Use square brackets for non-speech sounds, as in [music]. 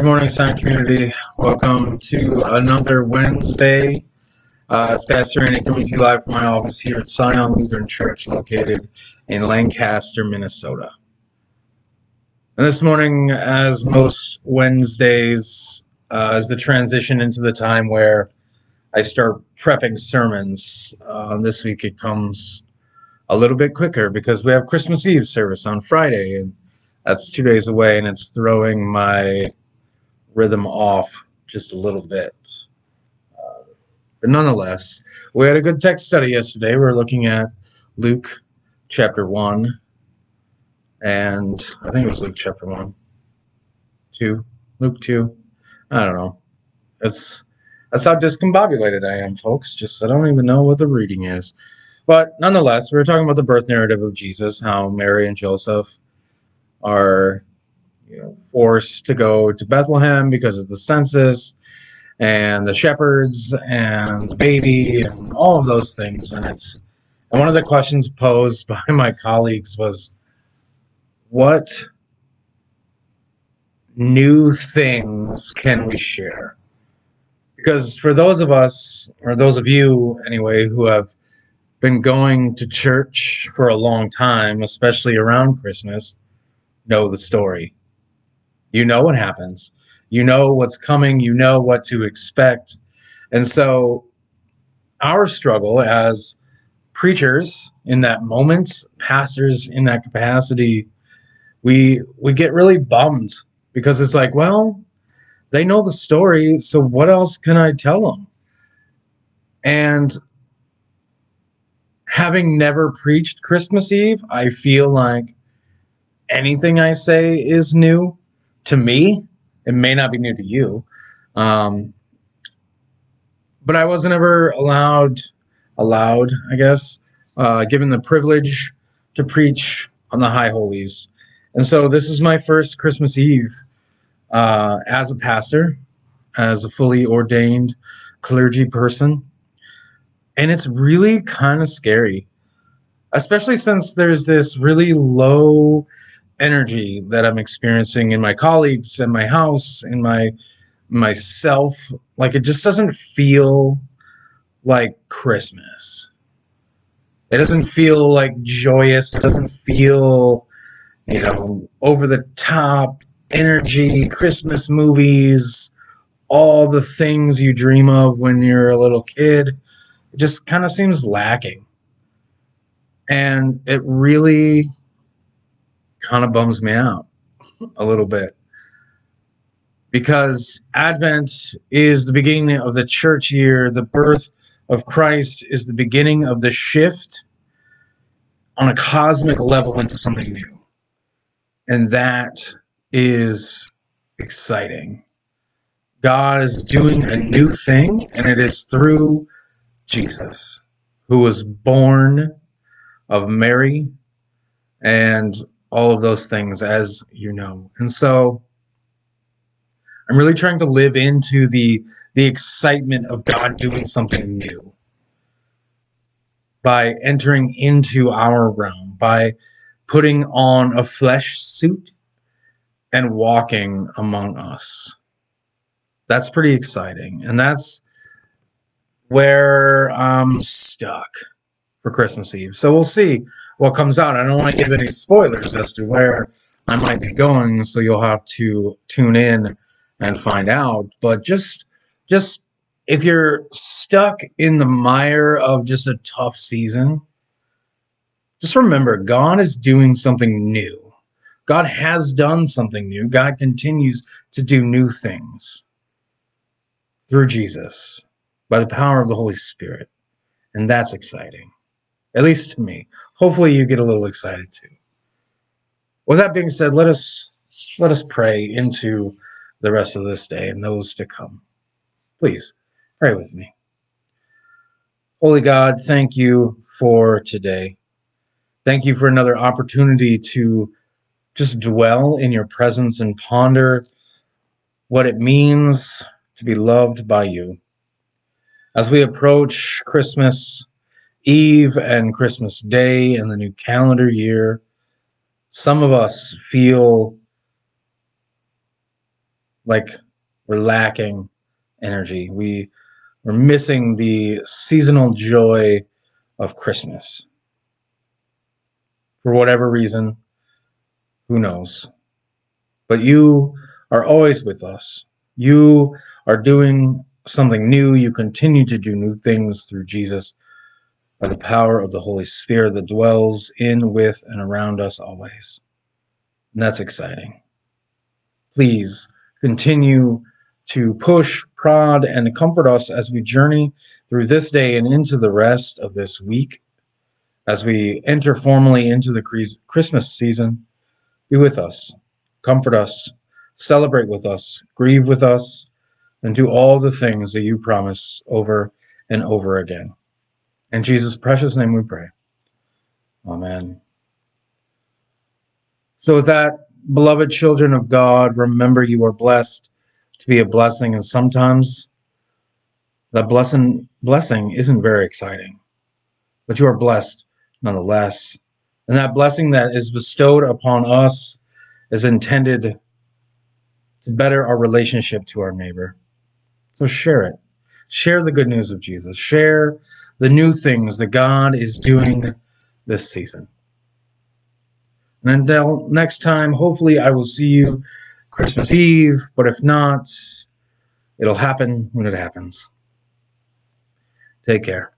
Good morning, Sion Community. Welcome to another Wednesday. Uh, it's Pastor Andy coming to you live from my office here at Sion Lutheran Church, located in Lancaster, Minnesota. And this morning, as most Wednesdays, uh, is the transition into the time where I start prepping sermons. Uh, this week it comes a little bit quicker because we have Christmas Eve service on Friday, and that's two days away, and it's throwing my rhythm off just a little bit. Uh, but nonetheless, we had a good text study yesterday. We are looking at Luke chapter 1, and I think it was Luke chapter 1, 2, Luke 2. I don't know. That's that's how discombobulated I am, folks. Just I don't even know what the reading is. But nonetheless, we were talking about the birth narrative of Jesus, how Mary and Joseph are you know, forced to go to Bethlehem because of the census and the shepherds and the baby and all of those things. And it's and one of the questions posed [laughs] by my colleagues was, what new things can we share? Because for those of us, or those of you anyway, who have been going to church for a long time, especially around Christmas, know the story. You know what happens. You know what's coming. You know what to expect. And so, our struggle as preachers in that moment, pastors in that capacity, we we get really bummed because it's like, well, they know the story, so what else can I tell them? And having never preached Christmas Eve, I feel like anything I say is new to me. It may not be new to you. Um, but I wasn't ever allowed, allowed, I guess, uh, given the privilege to preach on the high holies. And so this is my first Christmas Eve uh, as a pastor, as a fully ordained clergy person. And it's really kind of scary, especially since there's this really low energy that I'm experiencing in my colleagues and my house in my myself like it just doesn't feel like Christmas. It doesn't feel like joyous. It doesn't feel, you know, over the top energy, Christmas movies, all the things you dream of when you're a little kid. It just kind of seems lacking. And it really kind of bums me out a little bit because Advent is the beginning of the church year. The birth of Christ is the beginning of the shift on a cosmic level into something new. And that is exciting. God is doing a new thing, and it is through Jesus, who was born of Mary and all of those things, as you know. And so I'm really trying to live into the the excitement of God doing something new by entering into our realm, by putting on a flesh suit and walking among us. That's pretty exciting. And that's where I'm stuck for Christmas Eve. So we'll see what comes out. I don't want to give any spoilers as to where I might be going, so you'll have to tune in and find out. But just just if you're stuck in the mire of just a tough season, just remember God is doing something new. God has done something new. God continues to do new things through Jesus by the power of the Holy Spirit. And that's exciting, at least to me hopefully you get a little excited too. With that being said, let us let us pray into the rest of this day and those to come. Please pray with me. Holy God, thank you for today. Thank you for another opportunity to just dwell in your presence and ponder what it means to be loved by you. As we approach Christmas, Eve and Christmas Day and the new calendar year, some of us feel like we're lacking energy. We we're missing the seasonal joy of Christmas. For whatever reason, who knows? But you are always with us. You are doing something new. You continue to do new things through Jesus by the power of the Holy Spirit that dwells in, with, and around us always. And that's exciting. Please continue to push, prod, and comfort us as we journey through this day and into the rest of this week. As we enter formally into the Christmas season, be with us, comfort us, celebrate with us, grieve with us, and do all the things that you promise over and over again. In Jesus' precious name we pray. Amen. So, with that, beloved children of God, remember you are blessed to be a blessing, and sometimes that blessing blessing isn't very exciting, but you are blessed nonetheless. And that blessing that is bestowed upon us is intended to better our relationship to our neighbor. So share it. Share the good news of Jesus. Share the new things that God is doing this season. And until next time, hopefully I will see you Christmas Eve, but if not, it'll happen when it happens. Take care.